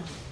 Yeah.